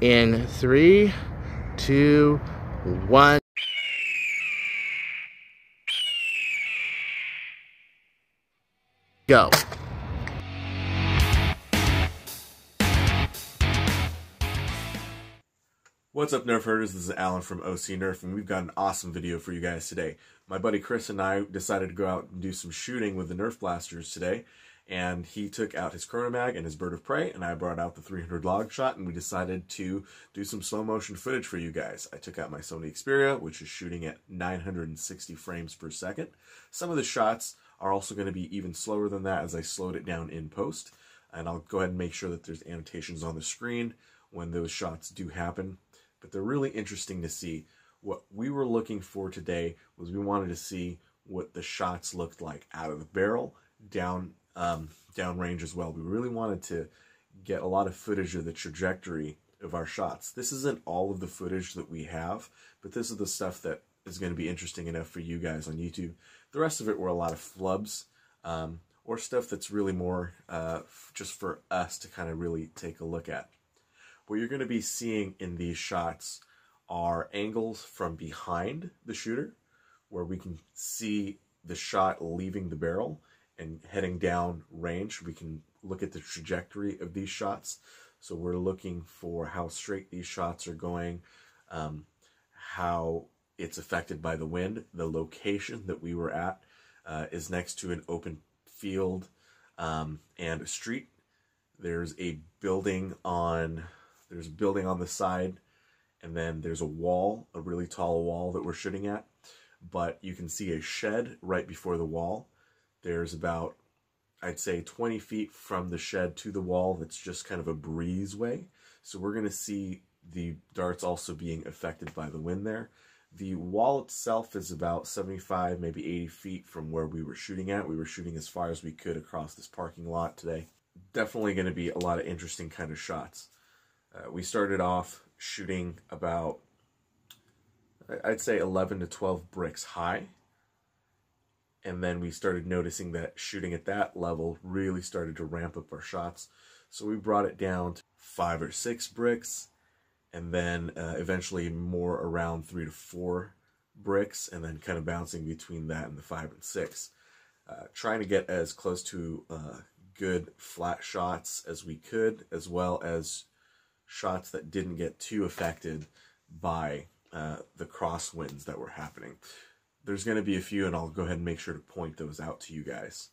In three, two, one. Go. What's up, Nerf Herders? This is Allan from OC Nerf, and we've got an awesome video for you guys today. My buddy Chris and I decided to go out and do some shooting with the Nerf blasters today, and he took out his KronoMag and his Bird of Prey, and I brought out the 300 long shot, and we decided to do some slow motion footage for you guys. I took out my Sony Xperia, which is shooting at 960 frames per second. Some of the shots are also going to be even slower than that as I slowed it down in post, and I'll go ahead and make sure that there's annotations on the screen when those shots do happen but they're really interesting to see. What we were looking for today was we wanted to see what the shots looked like out of the barrel, down um, down range as well. We really wanted to get a lot of footage of the trajectory of our shots. This isn't all of the footage that we have, but this is the stuff that is going to be interesting enough for you guys on YouTube. The rest of it were a lot of flubs um, or stuff that's really more uh, just for us to kind of really take a look at. What you're going to be seeing in these shots are angles from behind the shooter, where we can see the shot leaving the barrel and heading down range. We can look at the trajectory of these shots. So we're looking for how straight these shots are going, um, how it's affected by the wind. The location that we were at uh, is next to an open field um, and a street. There's a building on there's a building on the side, and then there's a wall, a really tall wall that we're shooting at. But you can see a shed right before the wall. There's about, I'd say, 20 feet from the shed to the wall that's just kind of a breezeway. So we're going to see the darts also being affected by the wind there. The wall itself is about 75, maybe 80 feet from where we were shooting at. We were shooting as far as we could across this parking lot today. Definitely going to be a lot of interesting kind of shots. Uh, we started off shooting about, I'd say 11 to 12 bricks high. And then we started noticing that shooting at that level really started to ramp up our shots. So we brought it down to five or six bricks, and then uh, eventually more around three to four bricks, and then kind of bouncing between that and the five and six. Uh, trying to get as close to uh, good flat shots as we could, as well as shots that didn't get too affected by uh, the crosswinds that were happening. There's going to be a few, and I'll go ahead and make sure to point those out to you guys.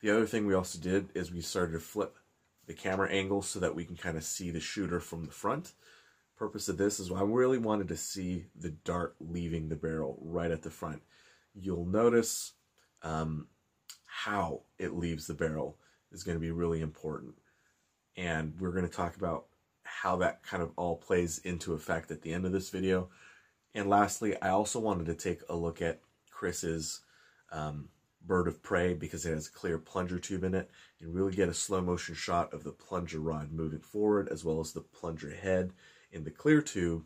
The other thing we also did is we started to flip the camera angle so that we can kind of see the shooter from the front. Purpose of this is I really wanted to see the dart leaving the barrel right at the front. You'll notice um, how it leaves the barrel is going to be really important. And we're going to talk about how that kind of all plays into effect at the end of this video. And lastly, I also wanted to take a look at Chris's um, bird of prey because it has a clear plunger tube in it and really get a slow motion shot of the plunger rod moving forward as well as the plunger head in the clear tube,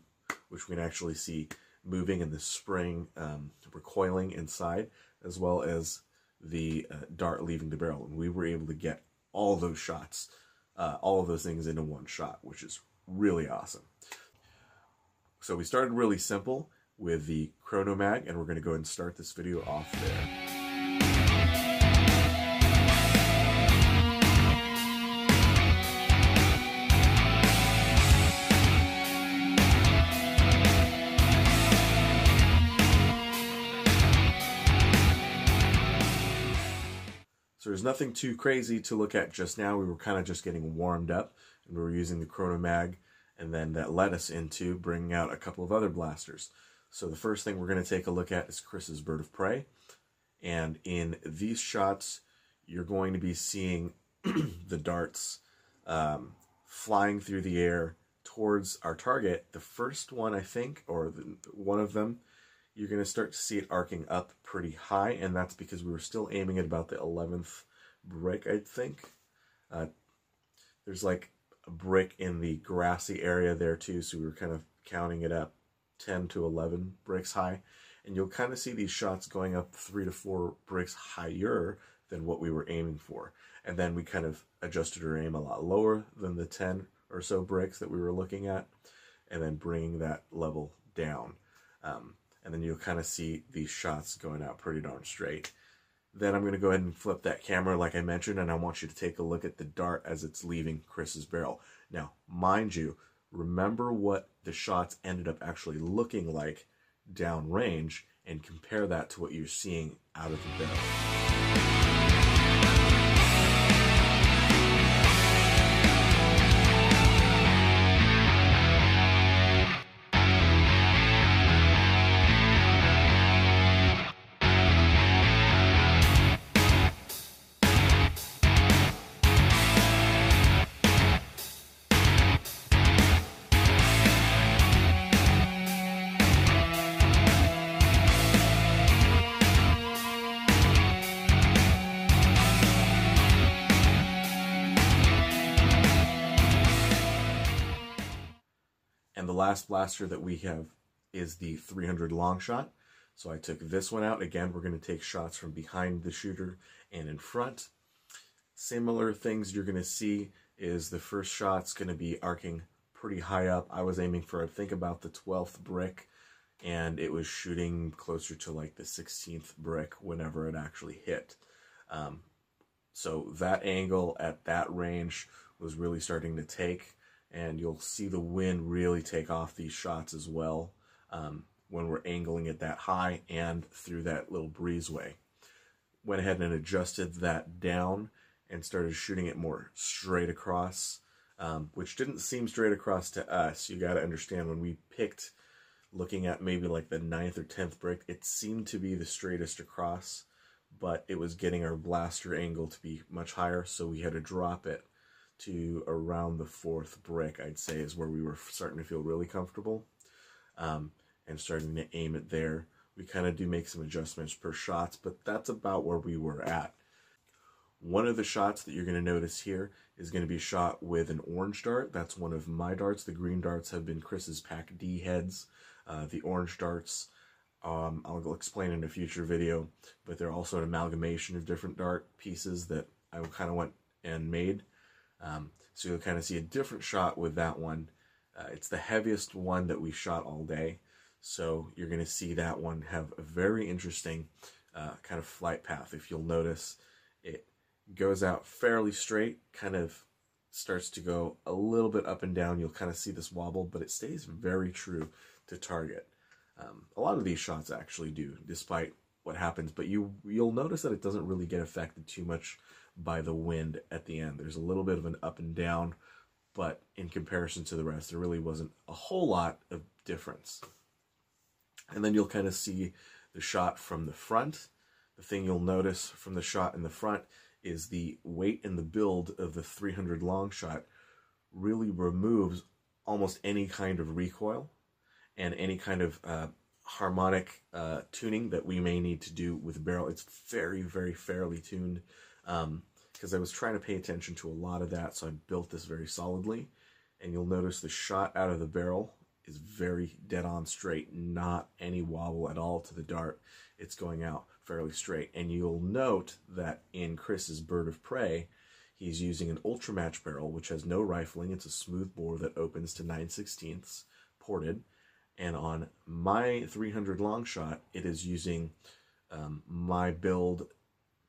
which we can actually see moving and the spring um, recoiling inside as well as the uh, dart leaving the barrel. And we were able to get all those shots uh, all of those things into one shot, which is really awesome. So we started really simple with the KronoMag, and we're going to go and start this video off there. So there's nothing too crazy to look at just now. We were kind of just getting warmed up and we were using the KronoMag and then that led us into bringing out a couple of other blasters. So the first thing we're going to take a look at is Chris's Bird of Prey. And in these shots, you're going to be seeing the darts um, flying through the air towards our target. The first one, I think, or the, one of them, you're going to start to see it arcing up pretty high, and that's because we were still aiming at about the 11th brick, I think. Uh, there's like a brick in the grassy area there too, so we were kind of counting it up 10 to 11 bricks high. And you'll kind of see these shots going up three to four bricks higher than what we were aiming for. And then we kind of adjusted our aim a lot lower than the 10 or so bricks that we were looking at. and then bringing that level down. Um, and then you'll kind of see these shots going out pretty darn straight. Then I'm going to go ahead and flip that camera like I mentioned, and I want you to take a look at the dart as it's leaving Chris's barrel. Now, mind you, remember what the shots ended up actually looking like downrange and compare that to what you're seeing out of the barrel. Last blaster that we have is the 300 long shot. So I took this one out. Again, we're going to take shots from behind the shooter and in front. Similar things you're going to see is the first shot's going to be arcing pretty high up. I was aiming for, I think, about the 12th brick, and it was shooting closer to like the 16th brick whenever it actually hit. Um, so that angle at that range was really starting to take and you'll see the wind really take off these shots as well um, when we're angling it that high and through that little breezeway. Went ahead and adjusted that down and started shooting it more straight across, um, which didn't seem straight across to us. You got to understand when we picked looking at maybe like the ninth or tenth brick, it seemed to be the straightest across, but it was getting our blaster angle to be much higher, so we had to drop it to around the fourth brick, I'd say, is where we were starting to feel really comfortable um, and starting to aim it there. We kind of do make some adjustments per shots, but that's about where we were at. One of the shots that you're going to notice here is going to be shot with an orange dart. That's one of my darts. The green darts have been Chris's Pack D heads. Uh, the orange darts, um, I'll explain in a future video, but they're also an amalgamation of different dart pieces that I kind of went and made. Um, so you'll kind of see a different shot with that one. Uh, it's the heaviest one that we shot all day. So you're going to see that one have a very interesting uh, kind of flight path. If you'll notice, it goes out fairly straight, kind of starts to go a little bit up and down. You'll kind of see this wobble, but it stays very true to target. Um, a lot of these shots actually do, despite what happens, but you you'll notice that it doesn't really get affected too much by the wind at the end. There's a little bit of an up and down, but in comparison to the rest, there really wasn't a whole lot of difference. And then you'll kind of see the shot from the front. The thing you'll notice from the shot in the front is the weight and the build of the 300 long shot really removes almost any kind of recoil and any kind of uh, harmonic uh, tuning that we may need to do with barrel. It's very, very fairly tuned because um, I was trying to pay attention to a lot of that, so I built this very solidly. And you'll notice the shot out of the barrel is very dead on straight, not any wobble at all to the dart. It's going out fairly straight. And you'll note that in Chris's Bird of Prey, he's using an Ultra Match barrel, which has no rifling. It's a smooth bore that opens to 9 16ths ported. And on my 300 long shot, it is using um, my build,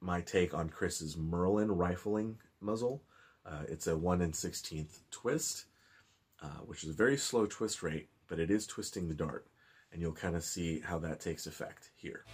my take on Chris's Merlin rifling muzzle. Uh, it's a 1 in 16th twist, uh, which is a very slow twist rate, but it is twisting the dart. And you'll kind of see how that takes effect here.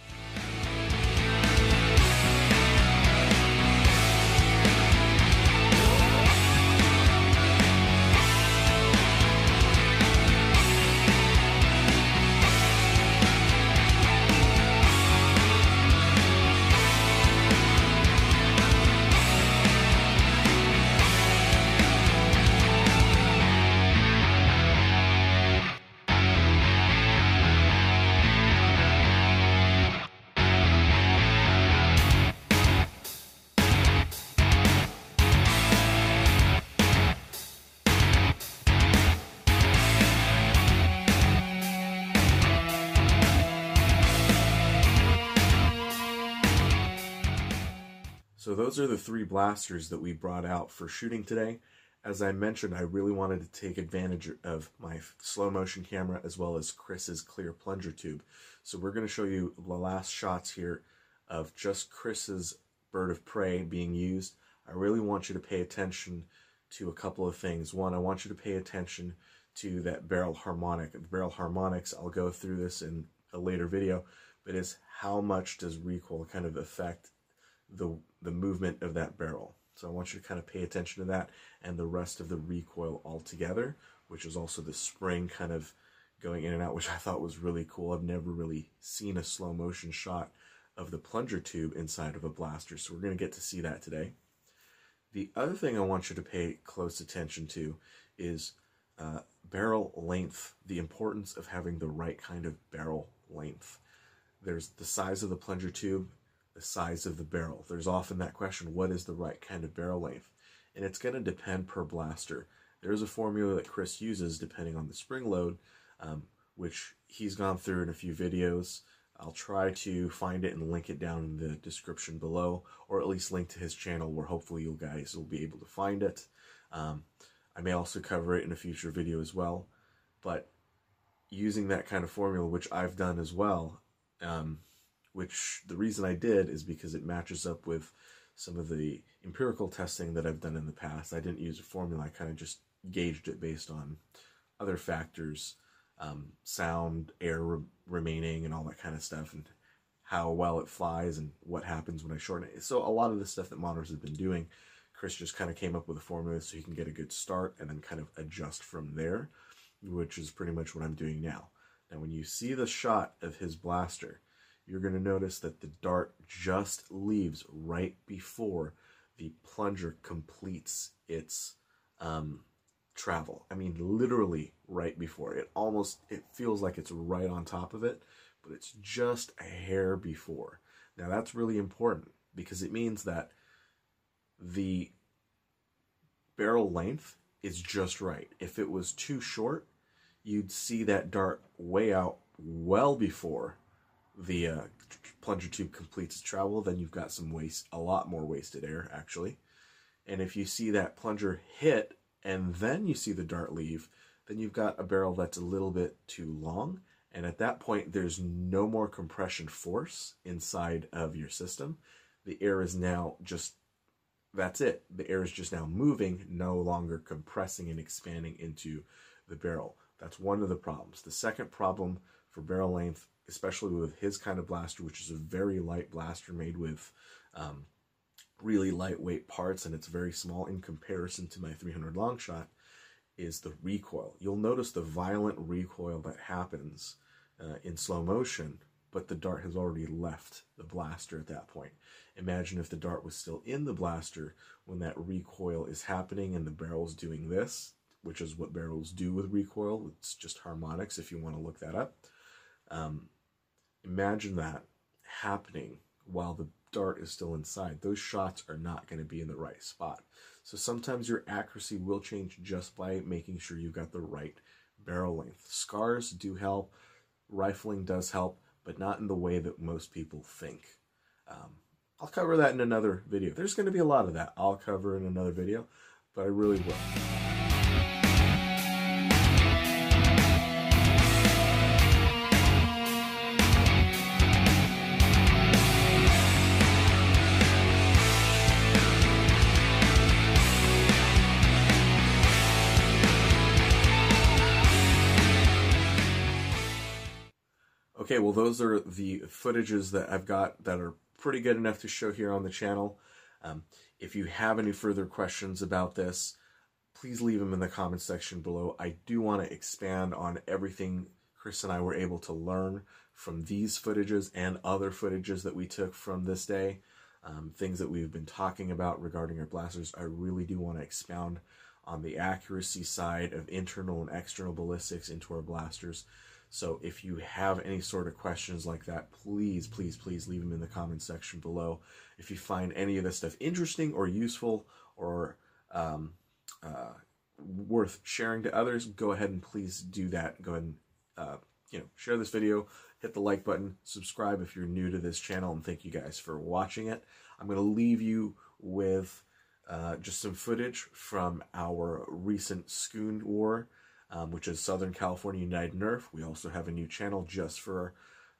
So those are the three blasters that we brought out for shooting today. as I mentioned, I really wanted to take advantage of my slow motion camera as well as Chris's clear plunger tube. So we're going to show you the last shots here of just Chris's bird of prey being used. I really want you to pay attention to a couple of things. One, I want you to pay attention to that barrel harmonic. The barrel harmonics, I'll go through this in a later video, but is how much does recoil kind of affect the, the movement of that barrel. So I want you to kind of pay attention to that and the rest of the recoil altogether, which is also the spring kind of going in and out, which I thought was really cool. I've never really seen a slow motion shot of the plunger tube inside of a blaster, so we're going to get to see that today. The other thing I want you to pay close attention to is uh, barrel length, the importance of having the right kind of barrel length. There's the size of the plunger tube the size of the barrel. There's often that question, what is the right kind of barrel length? And it's going to depend per blaster. There's a formula that Chris uses depending on the spring load, um, which he's gone through in a few videos. I'll try to find it and link it down in the description below, or at least link to his channel where hopefully you guys will be able to find it. Um, I may also cover it in a future video as well, but using that kind of formula, which I've done as well, um, which the reason I did is because it matches up with some of the empirical testing that I've done in the past. I didn't use a formula, I kind of just gauged it based on other factors, um, sound, air re remaining, and all that kind of stuff, and how well it flies and what happens when I shorten it. So a lot of the stuff that Monitors have been doing, Chris just kind of came up with a formula so he can get a good start and then kind of adjust from there, which is pretty much what I'm doing now. Now, when you see the shot of his blaster, you're going to notice that the dart just leaves right before the plunger completes its um, travel. I mean, literally right before. It almost, it feels like it's right on top of it, but it's just a hair before. Now that's really important because it means that the barrel length is just right. If it was too short, you'd see that dart way out well before the uh, plunger tube completes its travel, then you've got some waste, a lot more wasted air actually. And if you see that plunger hit and then you see the dart leave, then you've got a barrel that's a little bit too long. And at that point, there's no more compression force inside of your system. The air is now just, that's it. The air is just now moving, no longer compressing and expanding into the barrel. That's one of the problems. The second problem for barrel length especially with his kind of blaster, which is a very light blaster made with um, really lightweight parts, and it's very small in comparison to my 300 long shot, is the recoil. You'll notice the violent recoil that happens uh, in slow motion, but the dart has already left the blaster at that point. Imagine if the dart was still in the blaster when that recoil is happening and the barrel's doing this, which is what barrels do with recoil. It's just harmonics if you want to look that up. Um, Imagine that happening while the dart is still inside. Those shots are not going to be in the right spot. So sometimes your accuracy will change just by making sure you've got the right barrel length. Scars do help, rifling does help, but not in the way that most people think. Um, I'll cover that in another video. There's going to be a lot of that I'll cover in another video, but I really will. Okay, well, those are the footages that I've got that are pretty good enough to show here on the channel. Um, if you have any further questions about this, please leave them in the comment section below. I do want to expand on everything Chris and I were able to learn from these footages and other footages that we took from this day. Um, things that we've been talking about regarding our blasters. I really do want to expound on the accuracy side of internal and external ballistics into our blasters. So if you have any sort of questions like that, please, please, please leave them in the comment section below. If you find any of this stuff interesting or useful or um, uh, worth sharing to others, go ahead and please do that. Go ahead and uh, you know share this video, hit the like button, subscribe if you're new to this channel, and thank you guys for watching it. I'm going to leave you with uh, just some footage from our recent SCUN War, um, which is Southern California United Nerf. We also have a new channel just for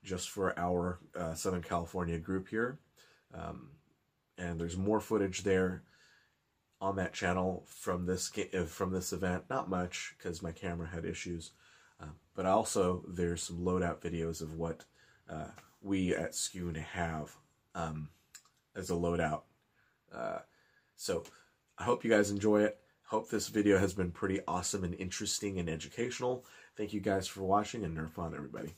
just for our uh, Southern California group here. Um, and there's more footage there on that channel from this uh, from this event. Not much because my camera had issues, uh, but also there's some loadout videos of what uh, we at SCUN have um, as a loadout. Uh, so I hope you guys enjoy it. Hope this video has been pretty awesome and interesting and educational. Thank you guys for watching and Nerf on everybody.